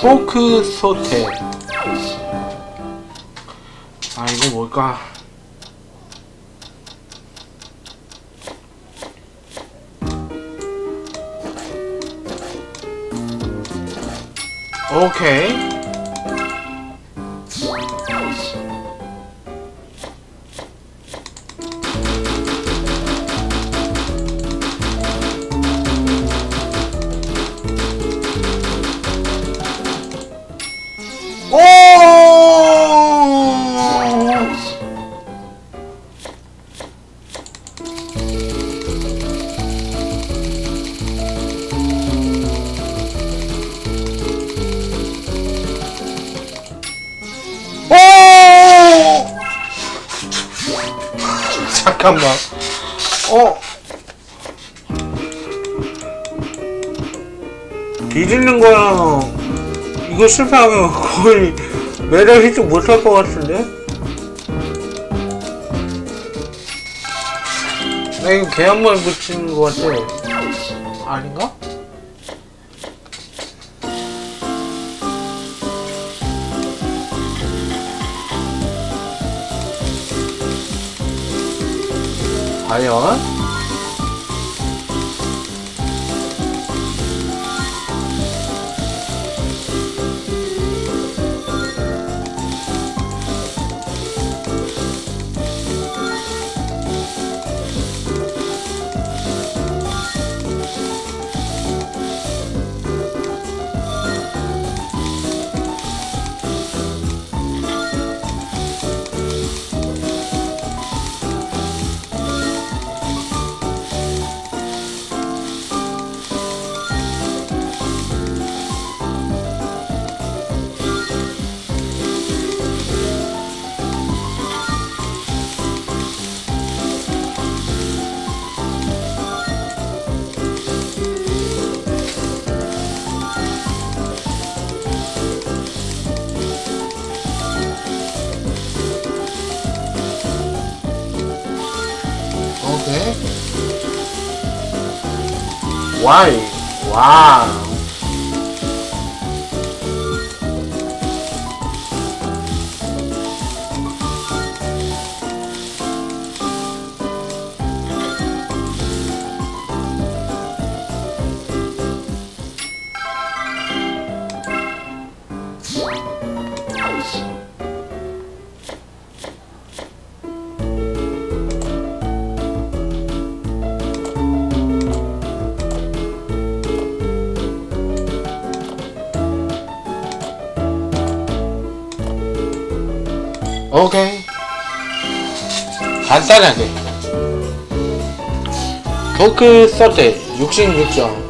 포크 소테. 아 이거 뭘까? 오케이 잠깐만. 어? 뒤집는 거야. 이거 실패하면 거의 매달 힐좀 못할 것 같은데? 나 이거 개한번 붙이는 것 같아. 아닌가? 과연? 오케이. Why? 와 오케이. 간단하게. 포크 서대 66점.